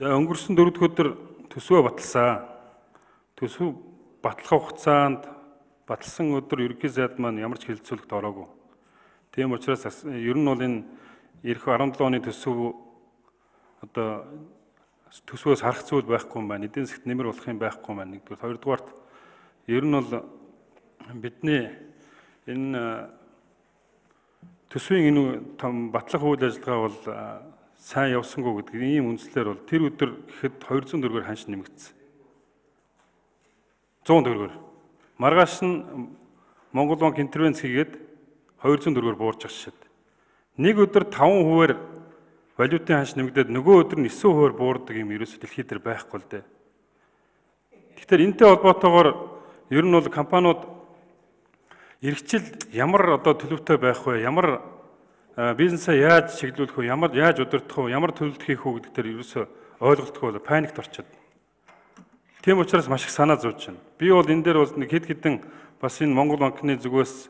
За өнгөрсөн дөрөв өдөр төсвөө баталсан. Төсөв батлах хугацаанд баталсан өдөр ерөнхий сайд маань ямар ч хэлэлцүүлэгт ороогүй. Тийм учраас ер нь бол энэ эх 17 оны төсөв одоо төсвөөс харах зүйл байхгүй юм байна. Эдийн засгт нэмэр болох юм байхгүй юм байна. Нэгдүгээр, хоёрдугаарт ер нь бол бидний энэ төсвийн энэ том батлах үйл ажиллагаа бол сайн явсангүй гэдэг ийм үндслээр бол тэр өдөр гэхэд 200 төгрөгөөр ханш нэмэгдсэн. 100 төгрөгөөр. Маргааш нь Монгол банк интервенц хийгээд 200 төгрөгөөр буурч агшаад. Нэг өдөр 5 хувиар валютын ханш нэмэгдээд нөгөө өдөр нь 9 хувиар буурдаг юм ерөөсө дэлхий дээр байхгүй л дээ. Тэгэхээр энтэй холбоотойгоор ер нь бол компаниуд эргчил ямар одоо төлөвтэй байх вэ? Ямар бизнесээ яаж чиглүүлэх вэ? Ямар яаж удирдах вэ? Ямар төлөвлөлт хийх вэ гэдэг дээр ерөөсөө ойлголтгүй паникт орчод. Тийм учраас маш их санаа зовж байна. Би бол энэ дээр бол нэг хэд хэдэн бас энэ Монгол банкны зүгээс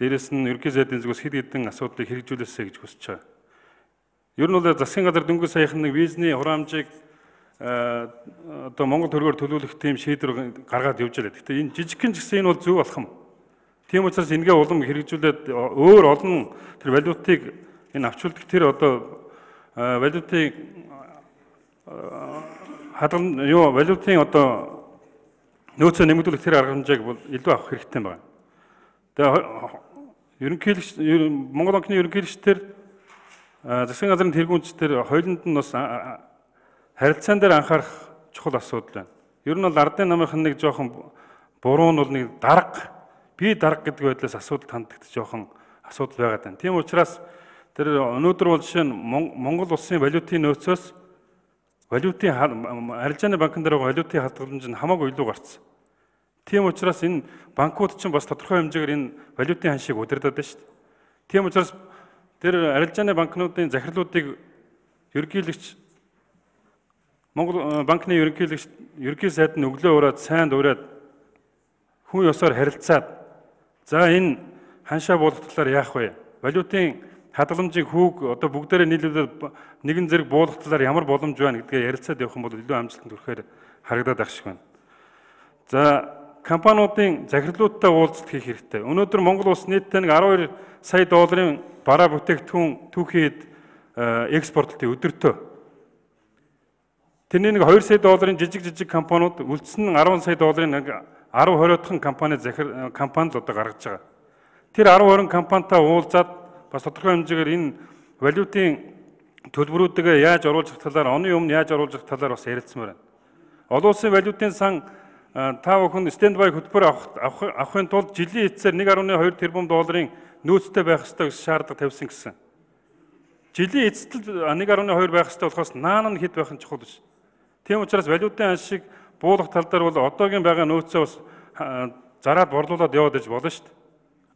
дээрэс нь ерөнхий сайдын зүгээс хэд хэдэн асуудлыг хэрэгжүүлээсэй гэж хүсэж байгаа. Ер нь бол засгийн газар дөнгөж саяхан нэг визний хураамжийг одоо Монгол төгрөгөөр төлөвлөх тийм шийдвэр гаргаад явж байгаа. Гэхдээ энэ жижигхэн ч гэсэн энэ бол зөв болох юм. Тийм учраас энэгээ улам хэрэгжүүлээд өөр олон тэр валютыг энэ авчулдаг тэр одоо валютыг хадгална юу валютын одоо нөөцөө нэмэгдүүлэх тэр арга хэмжээг бол илүү авах хэрэгтэй байна. Тэгээ ерөнхийлөгч Монгол банкны ерөнхийлөгчдөр засгийн газрын тэргүүнчдэр хоёуланд нь бас харилцаан дээр анхаарах чухал асуудал байна. Ер нь бол ардын намынхан нэг жоохон буруу нь бол нэг дарга би дарга гэдэг байдлаас асуудал ханддагт жоохон асуудал байгаад байна. Тийм учраас тэр өнөөдөр бол жишээ нь Монгол улсын валютын нөөцөөс валютын арилжааны банкн дээр валютын хадгаламж нь хамаагүй илүү гарцсан. Тийм учраас энэ банкуд ч бас тодорхой хэмжээгээр энэ валютын ханшийг удирдаад байна шүү дээ. Тийм учраас тэр арилжааны банкнуудын захирлуудыг ерөнхийлөгч Монгол банкны ерөнхийлөгч ерөнхий сайд нь өглөө ураад сайн дуурайад хүн ёсоор харилцаад За энэ ханшаа буулгах талаар яах вэ? Валютын хадгаламжийг хүүг одоо бүгдээрээ нийлүүлээд нэгэн зэрэг буулгах талаар ямар боломж байна гэдгээ ярилцаад явах юм бол илүү амжилтанд хүрэхээр харагдаад ах шиг байна. За компаниудын захирлуудтай уулзалт хийх хэрэгтэй. Өнөөдөр Монгол улс нийтдээ нэг 12 сая долларын бараа бүтээгдэхүүн түүхийд экспортлтын өдөртөө. Тэрний нэг 2 сая долларын жижиг жижиг компаниуд үлдсэн нь 10 сая долларын нэг 10 20-одхон компани захир компанид одоо гаргаж байгаа. Тэр 10 20 компанитай уулзаад бас тодорхой хэмжээгээр энэ валютын төлбөрүүдээ яаж оруулж авах талаар, оны өмнө яаж оруулж авах талаар бас ярилцмаар байна. Олон улсын валютын сан та бүхэн стендбай хөтөлбөр авах авахын тулд жилийн эцсээр 1.2 тэрбум долларын нөөцтэй байх ёстой гэсэн шаардлага тавьсан гэсэн. Жилийн эцэст 1.2 байх ёстой болохоос наан нь хэд байх нь чухал биш. Тийм учраас валютын ашиг буулгах тал дээр бол одоогийн байгаа нөөцөө бас зараад борлуулад яваад иж болно шүү дээ.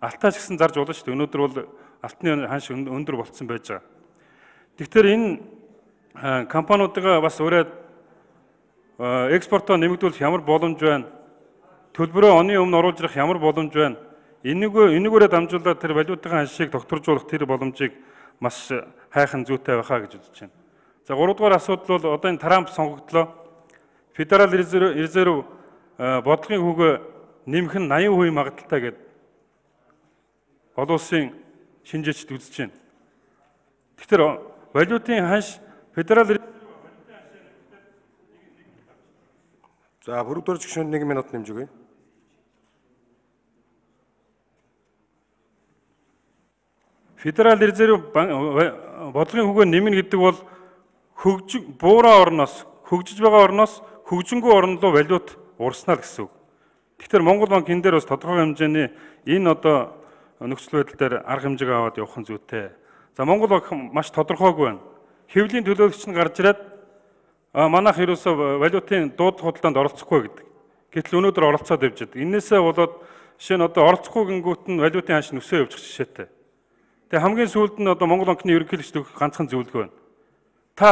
Алтаа ч гэсэн зарж болно шүү дээ. Өнөөдөр бол алтны ханш өндөр болцсон байж байгаа. Тэгэхээр энэ компаниудаа бас ураад экспортоо нэмэгдүүлэх ямар боломж байна? Төлбөрөө оны өмнө оруулж ирэх ямар боломж байна? Энэгээр энэгээрээ дамжуулаад тэр валютын ханшийг докторжуулах тэр боломжийг маш хайхан зүйтэй байхаа гэж үзэж байна. За 3 дугаар асуудал бол одоо энэ Трамп сонгогдлоо. Федерал резерв бодлогын хүүгээ нэмэх нь 80% магадaltaй гэдэг олон улсын шинжээчд үзэж байна. Тэгэхээр валютын ханш федерал За бүрдүгээр жигшүүнд 1 минут нэмж өгье. Федерал резерв бодлогын хүүгээ нэмнэ гэдэг бол хөгжиг буураа орноос хөгжиж байгаа орноос хөгжингүү орн руу валют урснаа гэсэн үг. Тэгэхээр Монгол банк энэ дээр бас тодорхой хэмжээний энэ одоо нөхцөл байдал дээр арга хэмжээг аваад явах нь зүйтэй. За Монгол банк маш тодорхойгүй байна. Хэвлийн төлөөлөгч нь гарч ирээд а манайх ерөөсөө валютын дууд худалдаанд оролцохгүй гэдэг. Гэтэл өнөөдөр оролцоод явж байгаа. Инээсээ болоод жишээ нь одоо оролцохгүй гингүүт нь валютын ханш нөсөө явуучих жишээтэй. Тэгээ хамгийн сүүлд нь одоо Монгол банкны ерөнхийлөгч ганцхан зөвлөгөө байна. Та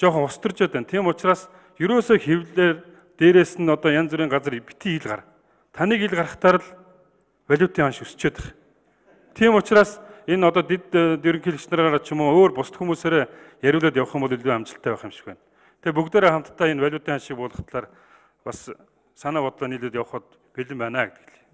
жоохон устарж байна. Тийм учраас ерөөсөө хевлэр дээрээс нь одоо янз бүрийн газар бити ил гар. Таныг ил гарахтаар л валютын ханш өсчээд байна. Тийм учраас энэ одоо дид ерөнхийлөгч нараараа ч юм уу өөр бусд хүмүүсээрээ яриулаад явах юм бол илүү амжилттай байх юм шиг байна. Тэгээ бүгдээрээ хамтдаа энэ валютын ханшийг буулгахлаар бас санаа бодлоо нийлээд явхад бэлэн байна гэдэг л.